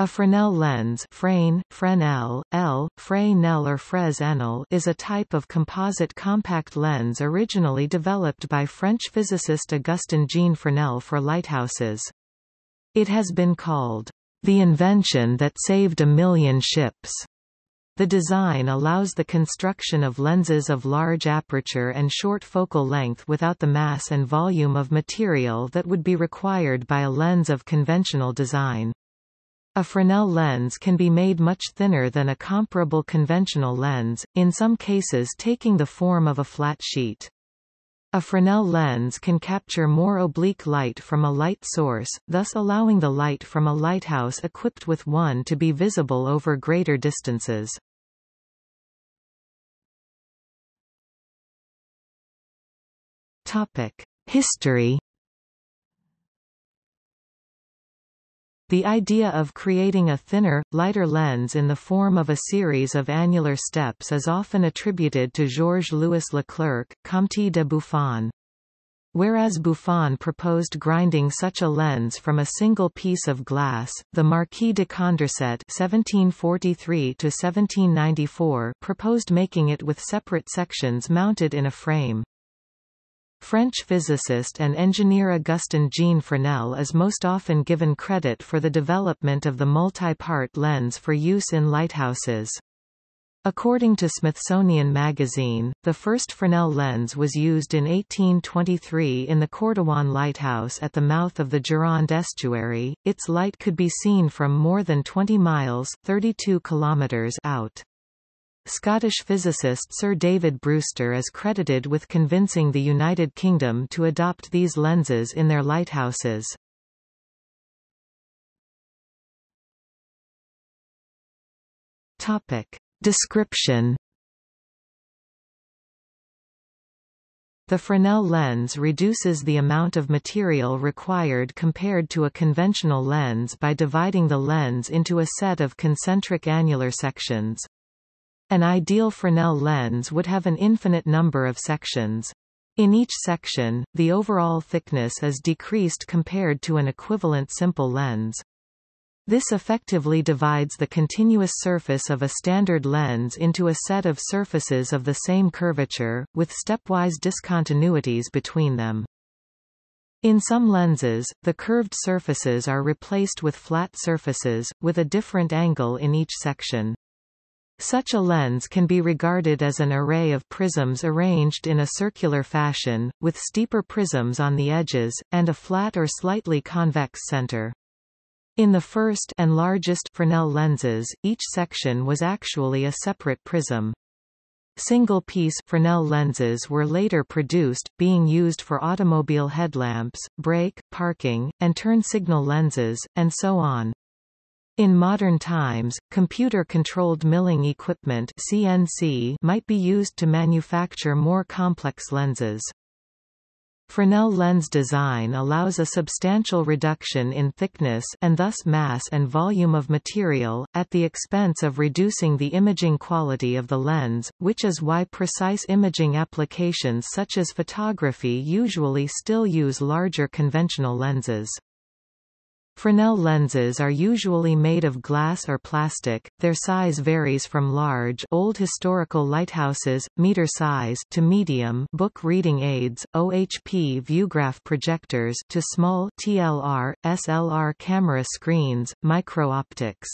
A Fresnel lens Frane, Fresnel, L, Fresnel or Fresnel is a type of composite compact lens originally developed by French physicist Augustin Jean Fresnel for lighthouses. It has been called, "...the invention that saved a million ships." The design allows the construction of lenses of large aperture and short focal length without the mass and volume of material that would be required by a lens of conventional design. A Fresnel lens can be made much thinner than a comparable conventional lens, in some cases taking the form of a flat sheet. A Fresnel lens can capture more oblique light from a light source, thus allowing the light from a lighthouse equipped with one to be visible over greater distances. History The idea of creating a thinner, lighter lens in the form of a series of annular steps is often attributed to Georges-Louis Leclerc, Comte de Buffon. Whereas Buffon proposed grinding such a lens from a single piece of glass, the Marquis de Condorcet (1743–1794) proposed making it with separate sections mounted in a frame. French physicist and engineer Augustin Jean Fresnel is most often given credit for the development of the multi-part lens for use in lighthouses. According to Smithsonian Magazine, the first Fresnel lens was used in 1823 in the Cordouan Lighthouse at the mouth of the Gironde estuary. Its light could be seen from more than 20 miles 32 kilometers out. Scottish physicist Sir David Brewster is credited with convincing the United Kingdom to adopt these lenses in their lighthouses. Topic. Description The Fresnel lens reduces the amount of material required compared to a conventional lens by dividing the lens into a set of concentric annular sections. An ideal Fresnel lens would have an infinite number of sections. In each section, the overall thickness is decreased compared to an equivalent simple lens. This effectively divides the continuous surface of a standard lens into a set of surfaces of the same curvature, with stepwise discontinuities between them. In some lenses, the curved surfaces are replaced with flat surfaces, with a different angle in each section. Such a lens can be regarded as an array of prisms arranged in a circular fashion, with steeper prisms on the edges, and a flat or slightly convex center. In the first and largest Fresnel lenses, each section was actually a separate prism. Single-piece Fresnel lenses were later produced, being used for automobile headlamps, brake, parking, and turn signal lenses, and so on. In modern times, computer-controlled milling equipment CNC might be used to manufacture more complex lenses. Fresnel lens design allows a substantial reduction in thickness and thus mass and volume of material, at the expense of reducing the imaging quality of the lens, which is why precise imaging applications such as photography usually still use larger conventional lenses. Fresnel lenses are usually made of glass or plastic, their size varies from large old historical lighthouses, meter size to medium book reading aids, OHP viewgraph projectors to small TLR, SLR camera screens, micro-optics.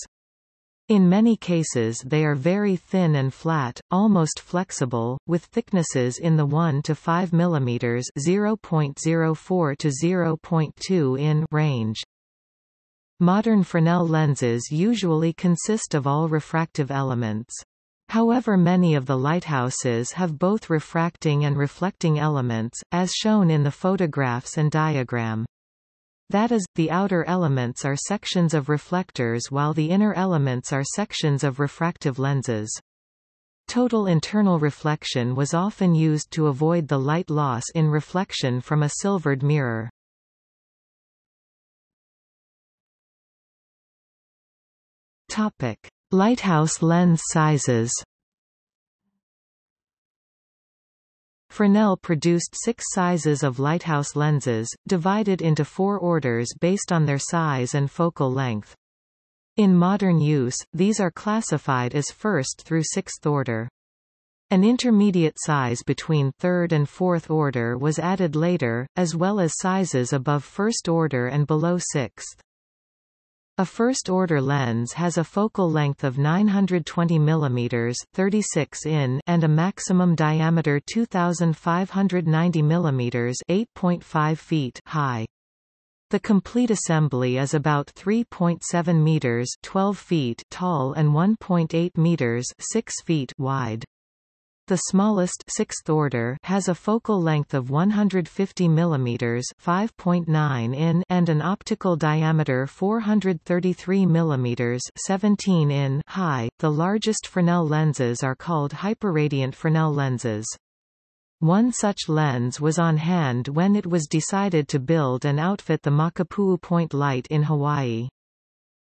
In many cases they are very thin and flat, almost flexible, with thicknesses in the 1 to 5 mm 0.04 to 0.2 in range. Modern Fresnel lenses usually consist of all refractive elements. However many of the lighthouses have both refracting and reflecting elements, as shown in the photographs and diagram. That is, the outer elements are sections of reflectors while the inner elements are sections of refractive lenses. Total internal reflection was often used to avoid the light loss in reflection from a silvered mirror. Topic: Lighthouse lens sizes. Fresnel produced six sizes of lighthouse lenses, divided into four orders based on their size and focal length. In modern use, these are classified as first through sixth order. An intermediate size between third and fourth order was added later, as well as sizes above first order and below sixth. A first-order lens has a focal length of 920 mm 36 in and a maximum diameter 2590 mm 8.5 feet high. The complete assembly is about 3.7 meters 12 feet tall and 1.8 meters 6 feet wide. The smallest sixth order has a focal length of 150 mm 5.9 in and an optical diameter 433 mm 17 in high. The largest Fresnel lenses are called hyperradiant Fresnel lenses. One such lens was on hand when it was decided to build and outfit the Makapuu Point light in Hawaii.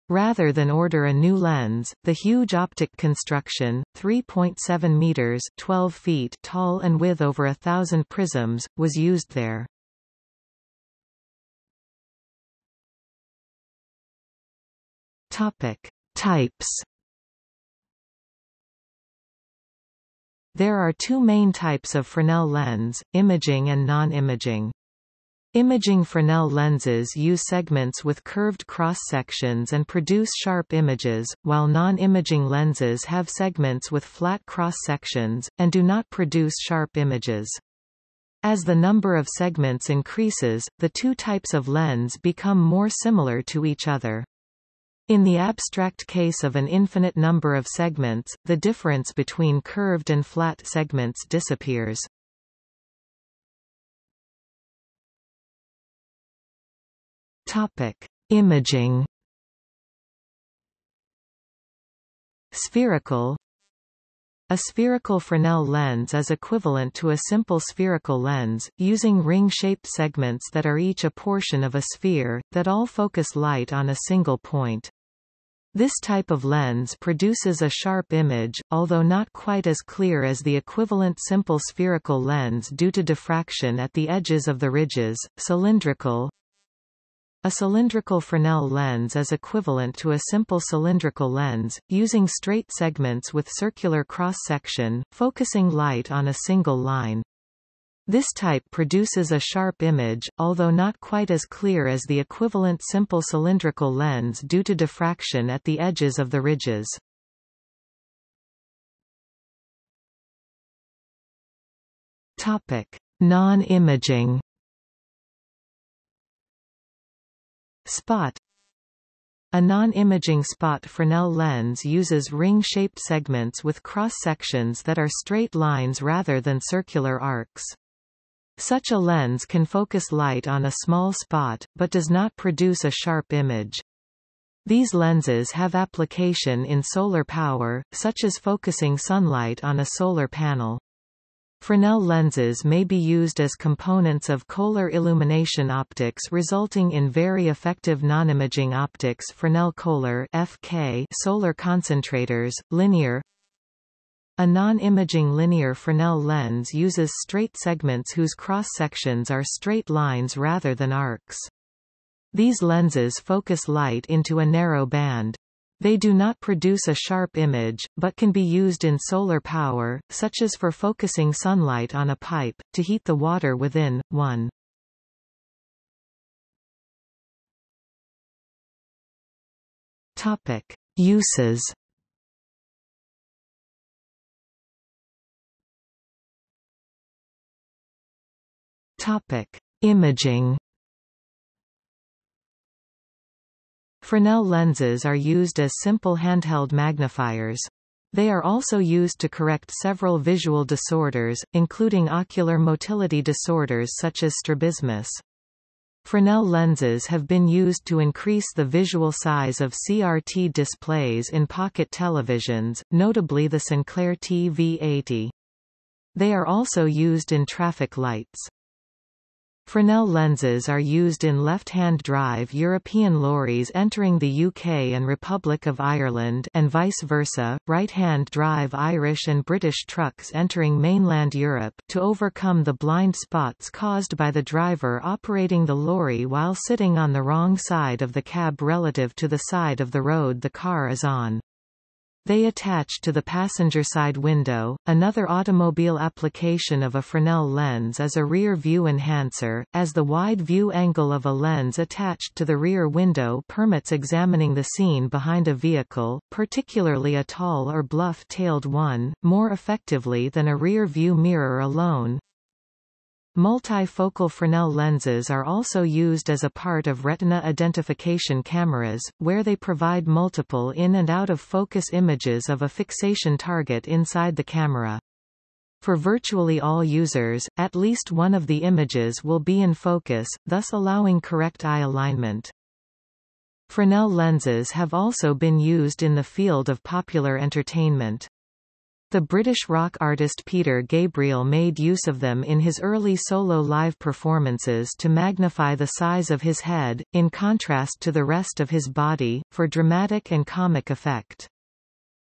Rather than order a new lens, the huge optic construction, 3.7 meters 12 feet tall and with over a thousand prisms, was used there. Topic. Types There are two main types of Fresnel lens, imaging and non-imaging. Imaging Fresnel lenses use segments with curved cross-sections and produce sharp images, while non-imaging lenses have segments with flat cross-sections, and do not produce sharp images. As the number of segments increases, the two types of lens become more similar to each other. In the abstract case of an infinite number of segments, the difference between curved and flat segments disappears. Topic: Imaging. Spherical a spherical Fresnel lens is equivalent to a simple spherical lens, using ring-shaped segments that are each a portion of a sphere, that all focus light on a single point. This type of lens produces a sharp image, although not quite as clear as the equivalent simple spherical lens due to diffraction at the edges of the ridges. Cylindrical a cylindrical Fresnel lens is equivalent to a simple cylindrical lens, using straight segments with circular cross-section, focusing light on a single line. This type produces a sharp image, although not quite as clear as the equivalent simple cylindrical lens due to diffraction at the edges of the ridges. Non-imaging Spot a non-imaging spot Fresnel lens uses ring-shaped segments with cross-sections that are straight lines rather than circular arcs. Such a lens can focus light on a small spot, but does not produce a sharp image. These lenses have application in solar power, such as focusing sunlight on a solar panel. Fresnel lenses may be used as components of Koehler illumination optics resulting in very effective non-imaging optics Fresnel Koehler FK solar concentrators, linear A non-imaging linear Fresnel lens uses straight segments whose cross-sections are straight lines rather than arcs. These lenses focus light into a narrow band. They do not produce a sharp image, but can be used in solar power, such as for focusing sunlight on a pipe, to heat the water within. 1. Topic. Uses Topic. Imaging Fresnel lenses are used as simple handheld magnifiers. They are also used to correct several visual disorders, including ocular motility disorders such as strabismus. Fresnel lenses have been used to increase the visual size of CRT displays in pocket televisions, notably the Sinclair TV-80. They are also used in traffic lights. Fresnel lenses are used in left-hand drive European lorries entering the UK and Republic of Ireland and vice versa, right-hand drive Irish and British trucks entering mainland Europe to overcome the blind spots caused by the driver operating the lorry while sitting on the wrong side of the cab relative to the side of the road the car is on. They attach to the passenger side window. Another automobile application of a Fresnel lens is a rear view enhancer, as the wide view angle of a lens attached to the rear window permits examining the scene behind a vehicle, particularly a tall or bluff-tailed one, more effectively than a rear view mirror alone. Multifocal Fresnel lenses are also used as a part of retina identification cameras, where they provide multiple in and out of focus images of a fixation target inside the camera. For virtually all users, at least one of the images will be in focus, thus allowing correct eye alignment. Fresnel lenses have also been used in the field of popular entertainment. The British rock artist Peter Gabriel made use of them in his early solo live performances to magnify the size of his head, in contrast to the rest of his body, for dramatic and comic effect.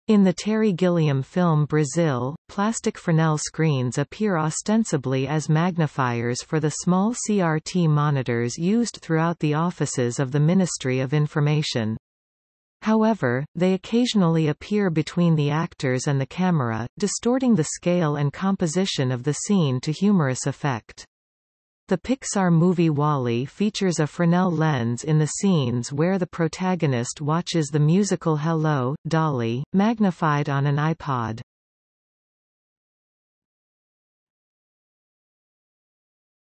In the Terry Gilliam film Brazil, plastic Fresnel screens appear ostensibly as magnifiers for the small CRT monitors used throughout the offices of the Ministry of Information. However, they occasionally appear between the actors and the camera, distorting the scale and composition of the scene to humorous effect. The Pixar movie WALL-E features a Fresnel lens in the scenes where the protagonist watches the musical Hello, Dolly, magnified on an iPod.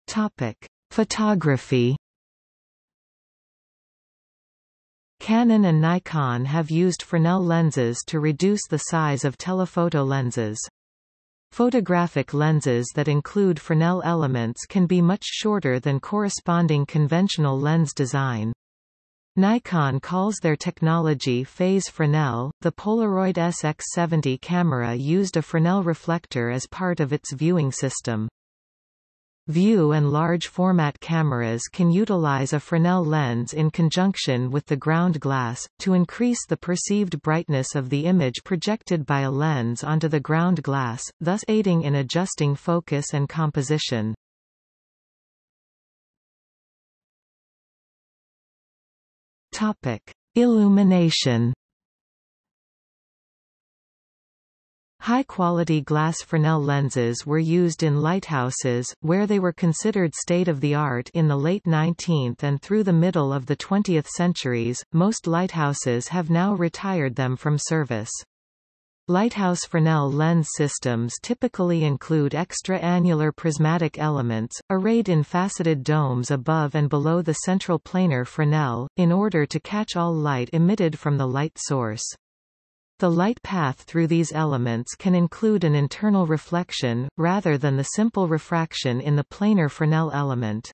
Topic. Photography Canon and Nikon have used Fresnel lenses to reduce the size of telephoto lenses. Photographic lenses that include Fresnel elements can be much shorter than corresponding conventional lens design. Nikon calls their technology phase Fresnel. The Polaroid SX70 camera used a Fresnel reflector as part of its viewing system. View and large format cameras can utilize a Fresnel lens in conjunction with the ground glass, to increase the perceived brightness of the image projected by a lens onto the ground glass, thus aiding in adjusting focus and composition. Topic. Illumination High-quality glass Fresnel lenses were used in lighthouses, where they were considered state-of-the-art in the late 19th and through the middle of the 20th centuries. Most lighthouses have now retired them from service. Lighthouse Fresnel lens systems typically include extra annular prismatic elements, arrayed in faceted domes above and below the central planar Fresnel, in order to catch all light emitted from the light source. The light path through these elements can include an internal reflection, rather than the simple refraction in the planar Fresnel element.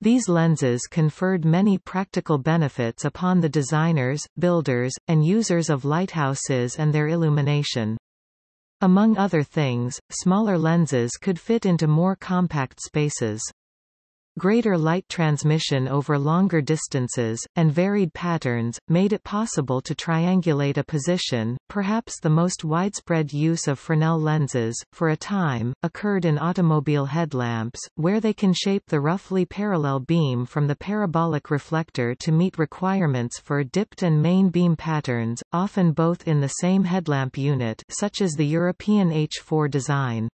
These lenses conferred many practical benefits upon the designers, builders, and users of lighthouses and their illumination. Among other things, smaller lenses could fit into more compact spaces. Greater light transmission over longer distances, and varied patterns, made it possible to triangulate a position. Perhaps the most widespread use of Fresnel lenses, for a time, occurred in automobile headlamps, where they can shape the roughly parallel beam from the parabolic reflector to meet requirements for dipped and main beam patterns, often both in the same headlamp unit such as the European H4 design.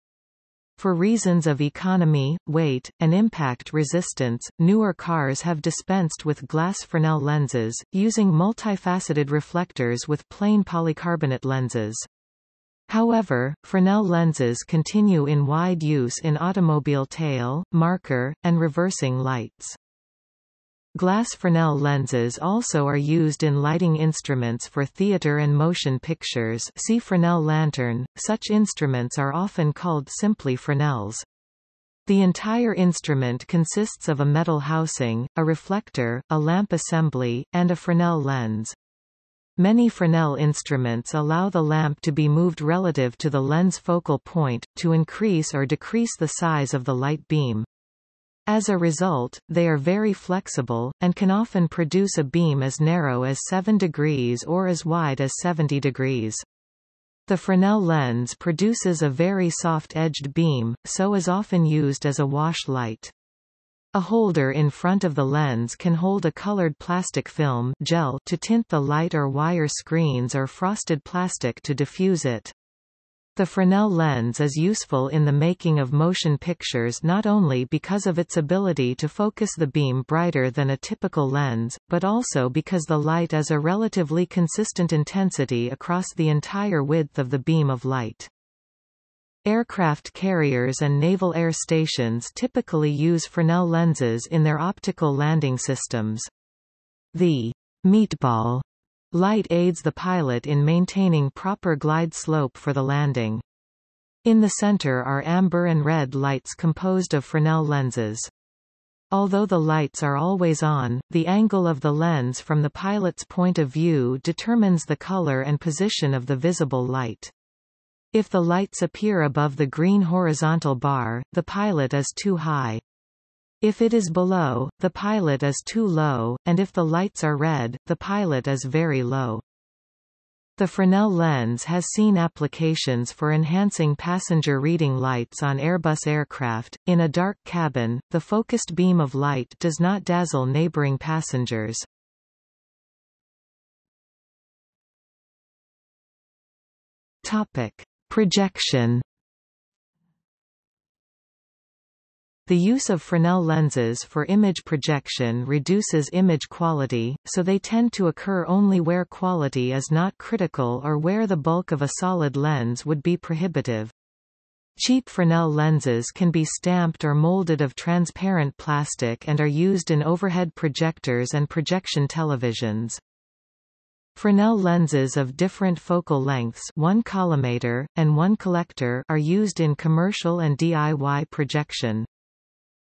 For reasons of economy, weight, and impact resistance, newer cars have dispensed with glass Fresnel lenses, using multifaceted reflectors with plain polycarbonate lenses. However, Fresnel lenses continue in wide use in automobile tail, marker, and reversing lights. Glass Fresnel lenses also are used in lighting instruments for theater and motion pictures see Fresnel lantern, such instruments are often called simply Fresnels. The entire instrument consists of a metal housing, a reflector, a lamp assembly, and a Fresnel lens. Many Fresnel instruments allow the lamp to be moved relative to the lens focal point, to increase or decrease the size of the light beam. As a result, they are very flexible, and can often produce a beam as narrow as 7 degrees or as wide as 70 degrees. The Fresnel lens produces a very soft-edged beam, so is often used as a wash light. A holder in front of the lens can hold a colored plastic film gel to tint the light or wire screens or frosted plastic to diffuse it. The Fresnel lens is useful in the making of motion pictures not only because of its ability to focus the beam brighter than a typical lens, but also because the light is a relatively consistent intensity across the entire width of the beam of light. Aircraft carriers and naval air stations typically use Fresnel lenses in their optical landing systems. The meatball Light aids the pilot in maintaining proper glide slope for the landing. In the center are amber and red lights composed of Fresnel lenses. Although the lights are always on, the angle of the lens from the pilot's point of view determines the color and position of the visible light. If the lights appear above the green horizontal bar, the pilot is too high. If it is below, the pilot is too low, and if the lights are red, the pilot is very low. The Fresnel lens has seen applications for enhancing passenger reading lights on Airbus aircraft. In a dark cabin, the focused beam of light does not dazzle neighboring passengers. Topic: Projection The use of Fresnel lenses for image projection reduces image quality, so they tend to occur only where quality is not critical or where the bulk of a solid lens would be prohibitive. Cheap Fresnel lenses can be stamped or molded of transparent plastic and are used in overhead projectors and projection televisions. Fresnel lenses of different focal lengths one collimator, and one collector are used in commercial and DIY projection.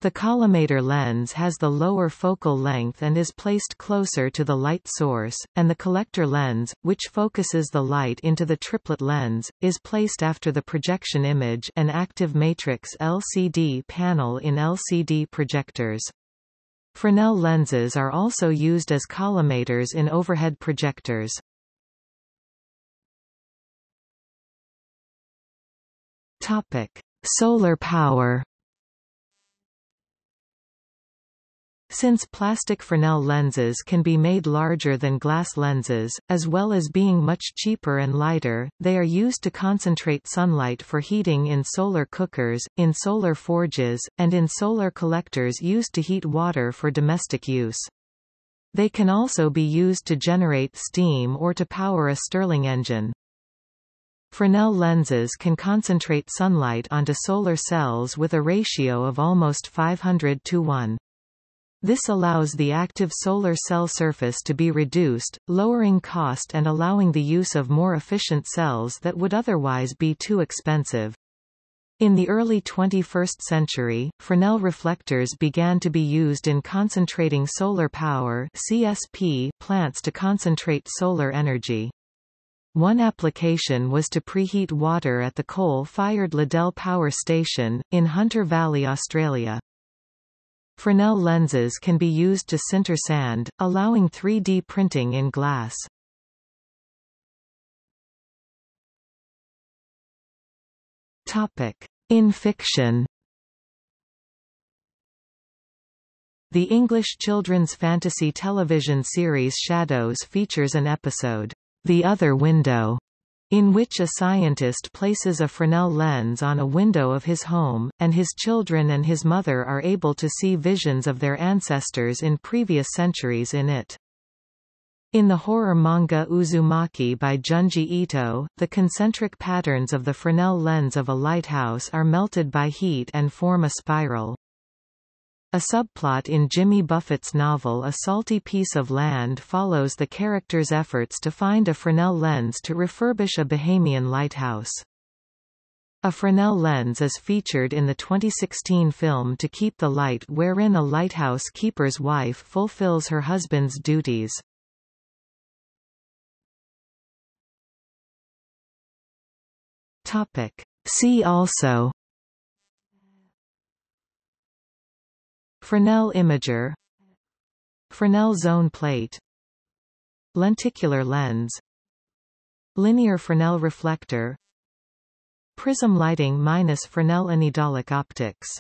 The collimator lens has the lower focal length and is placed closer to the light source, and the collector lens, which focuses the light into the triplet lens, is placed after the projection image an active matrix LCD panel in LCD projectors. Fresnel lenses are also used as collimators in overhead projectors. Topic: Solar power Since plastic Fresnel lenses can be made larger than glass lenses, as well as being much cheaper and lighter, they are used to concentrate sunlight for heating in solar cookers, in solar forges, and in solar collectors used to heat water for domestic use. They can also be used to generate steam or to power a Stirling engine. Fresnel lenses can concentrate sunlight onto solar cells with a ratio of almost 500 to 1. This allows the active solar cell surface to be reduced, lowering cost and allowing the use of more efficient cells that would otherwise be too expensive. In the early 21st century, Fresnel reflectors began to be used in concentrating solar power CSP plants to concentrate solar energy. One application was to preheat water at the coal-fired Liddell Power Station, in Hunter Valley, Australia. Fresnel lenses can be used to sinter sand, allowing 3D printing in glass. In fiction. The English children's fantasy television series Shadows features an episode, The Other Window, in which a scientist places a Fresnel lens on a window of his home, and his children and his mother are able to see visions of their ancestors in previous centuries in it. In the horror manga Uzumaki by Junji Ito, the concentric patterns of the Fresnel lens of a lighthouse are melted by heat and form a spiral. A subplot in Jimmy Buffett's novel A Salty Piece of Land follows the character's efforts to find a Fresnel lens to refurbish a Bahamian lighthouse. A Fresnel lens is featured in the 2016 film To Keep the Light wherein a lighthouse keeper's wife fulfills her husband's duties. See also Fresnel imager. Fresnel zone plate. Lenticular lens. Linear Fresnel reflector. Prism lighting minus Fresnel anidolic optics